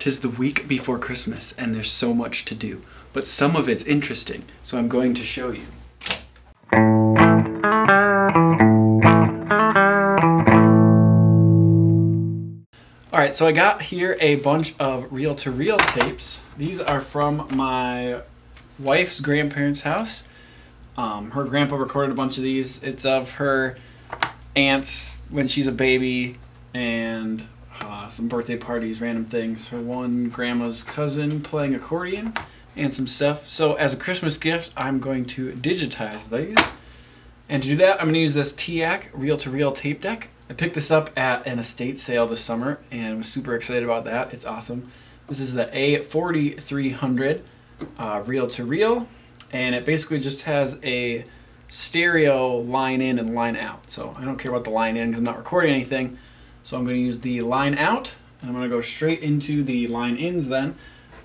Tis the week before Christmas and there's so much to do, but some of it's interesting, so I'm going to show you. Alright, so I got here a bunch of reel-to-reel tapes. These are from my wife's grandparents' house. Um, her grandpa recorded a bunch of these. It's of her aunts when she's a baby and some birthday parties, random things. Her one grandma's cousin playing accordion and some stuff. So as a Christmas gift, I'm going to digitize these. And to do that, I'm going to use this TEAC reel-to-reel tape deck. I picked this up at an estate sale this summer and was super excited about that. It's awesome. This is the A4300 uh, reel-to-reel and it basically just has a stereo line in and line out. So I don't care about the line in because I'm not recording anything. So I'm going to use the line out and I'm going to go straight into the line ins then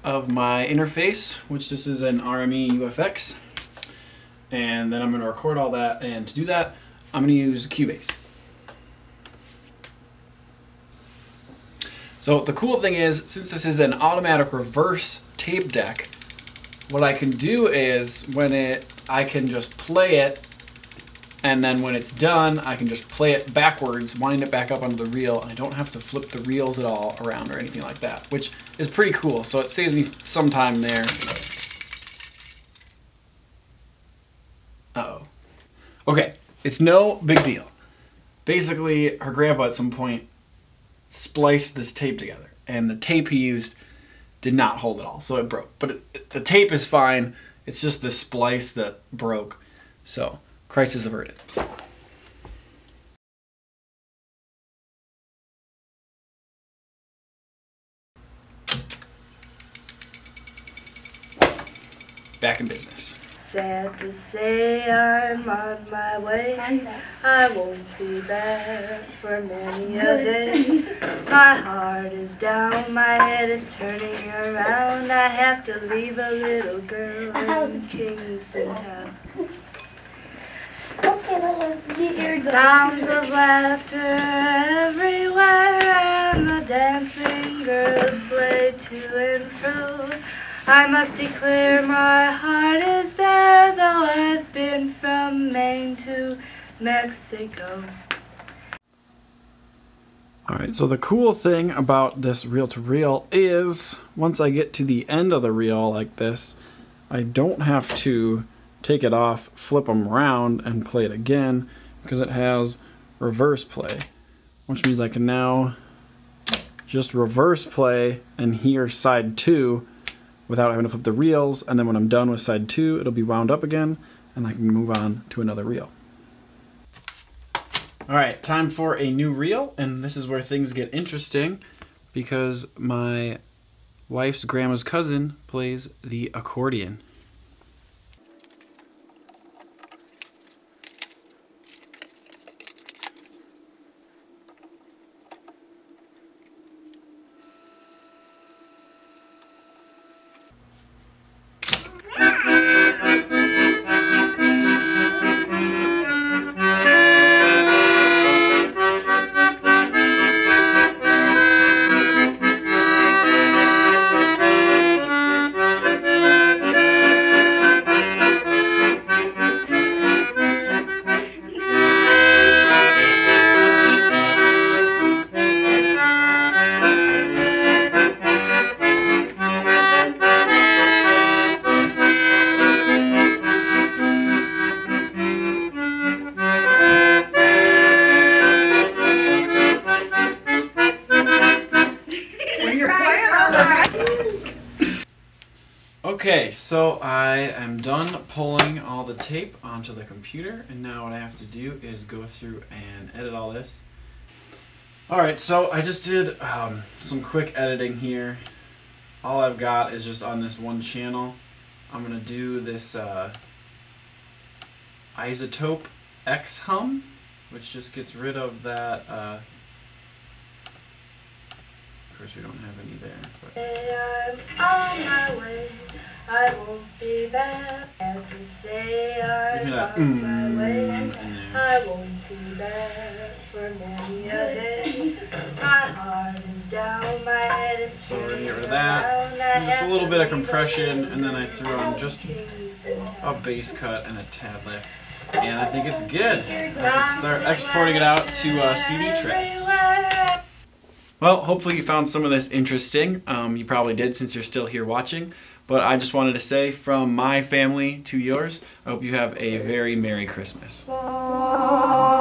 of my interface, which this is an RME UFX. And then I'm going to record all that. And to do that, I'm going to use Cubase. So the cool thing is, since this is an automatic reverse tape deck, what I can do is when it, I can just play it and then when it's done, I can just play it backwards, wind it back up onto the reel, and I don't have to flip the reels at all around or anything like that, which is pretty cool. So it saves me some time there. Uh oh Okay, it's no big deal. Basically, her grandpa at some point spliced this tape together, and the tape he used did not hold at all, so it broke. But it, the tape is fine. It's just the splice that broke. So crisis averted. Back in business. Sad to say I'm on my way. I won't be back for many a day. My heart is down, my head is turning around. I have to leave a little girl in Kingston town. Sounds of laughter everywhere, and the dancing girls sway to and fro. I must declare my heart is there, though I've been from Maine to Mexico. Alright, so the cool thing about this reel-to-reel is once I get to the end of the reel like this, I don't have to take it off, flip them around, and play it again because it has reverse play, which means I can now just reverse play and hear side two without having to flip the reels, and then when I'm done with side two, it'll be wound up again, and I can move on to another reel. Alright, time for a new reel, and this is where things get interesting because my wife's grandma's cousin plays the accordion. Okay, so I am done pulling all the tape onto the computer, and now what I have to do is go through and edit all this. Alright, so I just did um, some quick editing here. All I've got is just on this one channel. I'm going to do this uh, iZotope X hum, which just gets rid of that. Uh, course, we don't have any there. But. I'm on my way. I won't be back. Have to say I'm on my way. I won't be back for many a day. My heart is down, my head is Sorry. get rid of that. And just a little bit of compression, and then I threw on just a bass cut and a tad lift. And I think it's good. I can start exporting it out to uh, CD tracks. Well, hopefully you found some of this interesting. Um, you probably did since you're still here watching. But I just wanted to say from my family to yours, I hope you have a very Merry Christmas. Right.